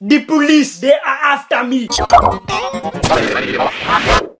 The police, they are after me.